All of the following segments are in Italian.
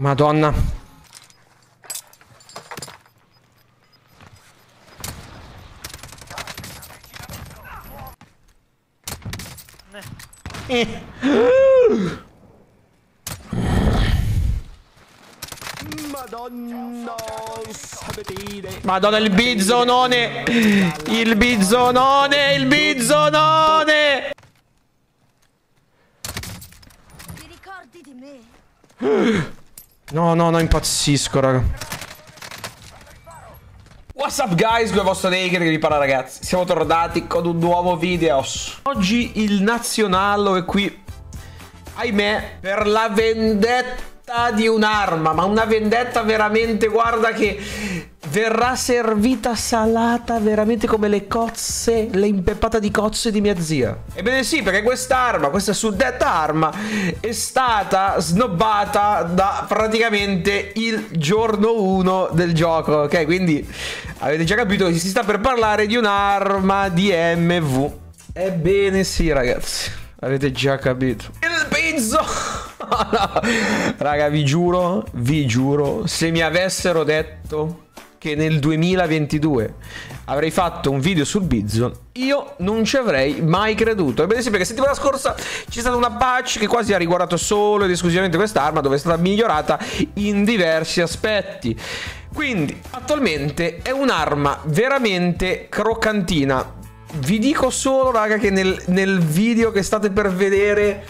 Madonna. Eh. Madonna, Madonna il bizzonone Il bizzonone Il bizzonone Ti ricordi di me? No no no impazzisco raga. What's up guys, come vostro Naked che vi parla ragazzi. Siamo tornati con un nuovo video. Oggi il nazionale è qui Ahimè Per la vendetta di un'arma Ma una vendetta veramente Guarda che verrà servita salata veramente come le cozze, le impeppate di cozze di mia zia. Ebbene sì, perché quest'arma, questa suddetta arma, è stata snobbata da praticamente il giorno 1 del gioco, ok? Quindi avete già capito che si sta per parlare di un'arma di MV. Ebbene sì, ragazzi, avete già capito. Il pizzo! Raga, vi giuro, vi giuro, se mi avessero detto che nel 2022 avrei fatto un video sul Bizon, io non ci avrei mai creduto. Ebbene sì, perché settimana scorsa c'è stata una patch che quasi ha riguardato solo ed esclusivamente quest'arma, dove è stata migliorata in diversi aspetti. Quindi, attualmente è un'arma veramente croccantina. Vi dico solo, raga, che nel, nel video che state per vedere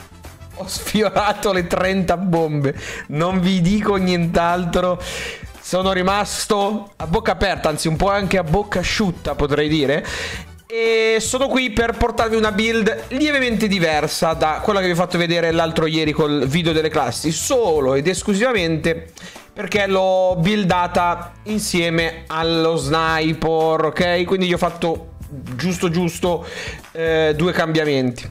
ho sfiorato le 30 bombe. Non vi dico nient'altro. Sono rimasto a bocca aperta, anzi un po' anche a bocca asciutta potrei dire. E sono qui per portarvi una build lievemente diversa da quella che vi ho fatto vedere l'altro ieri col video delle classi. Solo ed esclusivamente perché l'ho buildata insieme allo sniper, ok? Quindi gli ho fatto giusto giusto eh, due cambiamenti.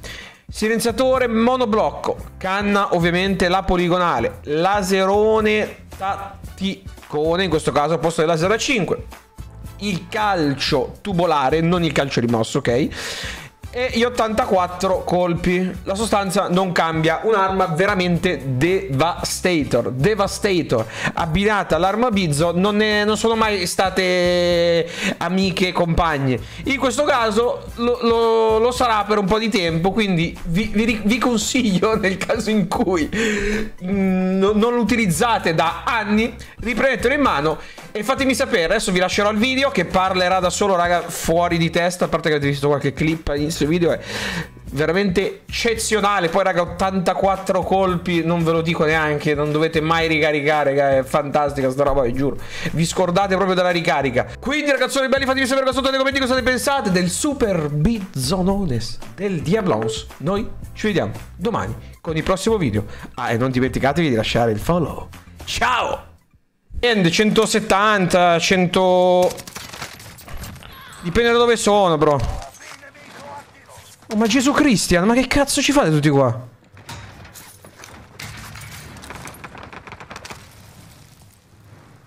Silenziatore monoblocco, canna ovviamente la poligonale, laserone tattico con in questo caso al posto della 0,5 il calcio tubolare non il calcio rimosso ok e gli 84 colpi. La sostanza non cambia, un'arma veramente devastator, devastator. Abbinata all'arma Bizzo non, è, non, sono mai state amiche compagne. In questo caso lo, lo, lo, sarà per un po' di tempo, quindi vi, vi, vi consiglio nel caso in cui mm, non lo utilizzate da anni, riprendetelo in mano e fatemi sapere. Adesso vi lascerò il video che parlerà da solo, raga, fuori di testa, a parte che avete visto qualche clip questo video è veramente eccezionale. Poi, raga, 84 colpi, non ve lo dico neanche. Non dovete mai ricaricare. È fantastica sta roba, vi giuro. Vi scordate proprio della ricarica. Quindi, ragazzoni belli, fatemi sapere sotto nei commenti cosa ne pensate del Super Bizonones del Diablons. Noi ci vediamo domani con il prossimo video. Ah, e non dimenticatevi di lasciare il follow. Ciao! End 170, 100... Dipende da dove sono, bro. Oh, ma Gesù Cristian, ma che cazzo ci fate tutti qua?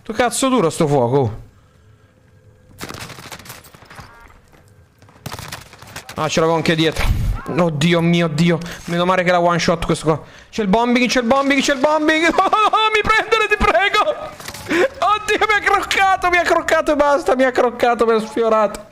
Tu cazzo duro sto fuoco. Ah, ce l'avevo anche dietro. Oddio mio Dio. Meno male che la one shot questo qua. C'è il bombing, c'è il bombing, c'è il bombing. Oh, mi prendere, ti prego. Oddio, mi ha croccato, mi ha croccato e basta. Mi ha croccato, mi ha sfiorato.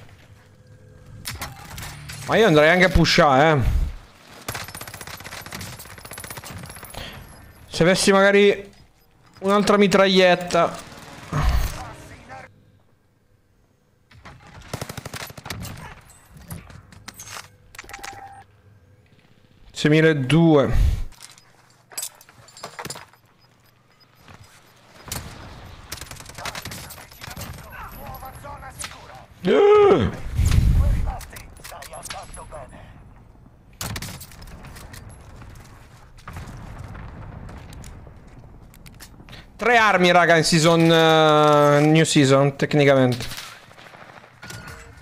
Ma io andrei anche a pushare, eh. Se avessi magari un'altra mitraglietta. 6002 Uh! Tre armi, raga, in season... eh, new season, tecnicamente.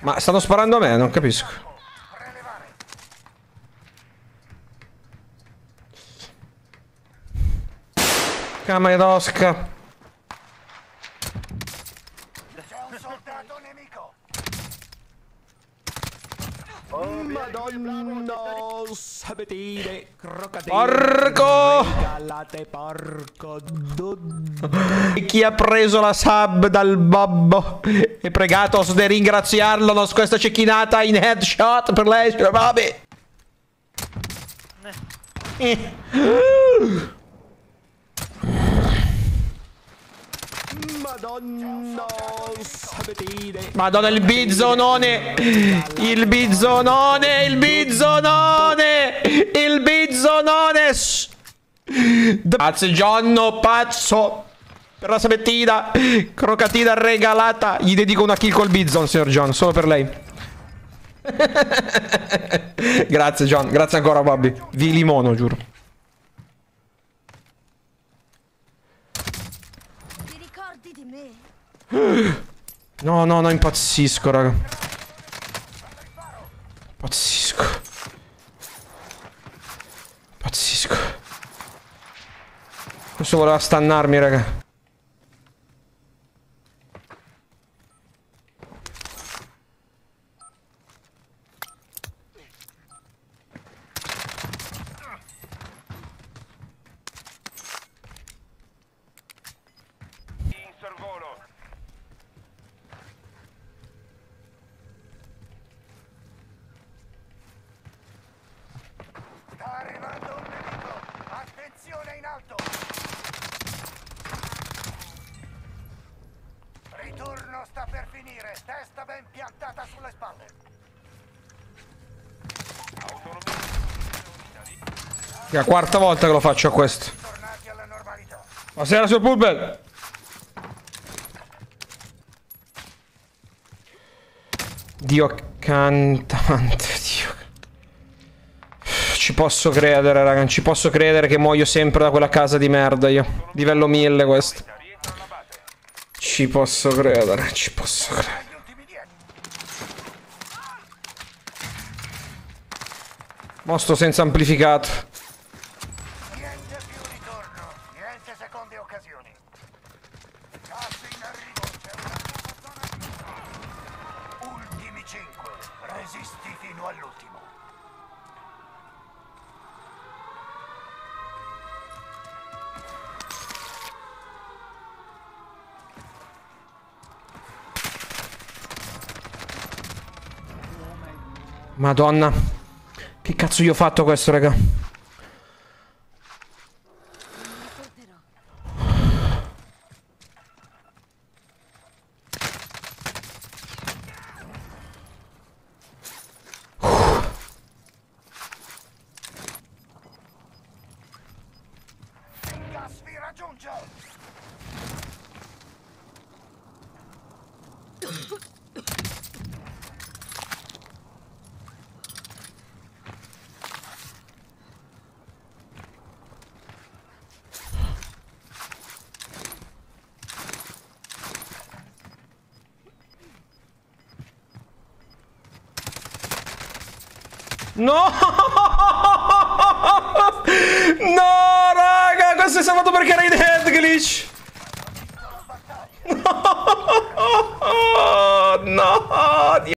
Ma stanno sparando a me, non capisco. Camera d'osca. Madonna, sapetine, crocatine. Porco! Regalate, porco. E chi ha preso la sub dal babbo e pregato di ringraziarlo con questa cecchinata in headshot per lei, vabbè. Eh. Madonna. Madonna il bizzonone Il bizzonone Il bizzonone Il bizzonone. Grazie Gianno pazzo. Per la samettina Crocatina regalata. Gli dedico una kill col bizzon signor John Solo per lei. Grazie John Grazie ancora Bobby Vi limono giuro Ti ricordi di me? No no no impazzisco raga. Impazzisco. Impazzisco. Questo voleva stannarmi raga in sorvolo. Sta arrivando un nemico! Attenzione in alto! Ritorno sta per finire, testa ben piantata sulle spalle. È la quarta volta che lo faccio a questo. Buonasera signor Pulbel Dio cantante Dio Ci posso credere raga Non ci posso credere che muoio sempre da quella casa di merda io Livello 1000 questo. Ci posso credere Ci posso credere. Mostro senza amplificato Madonna Che cazzo gli ho fatto questo raga gas. No No raga Questo è salvato perché era in head glitch. No No